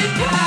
America.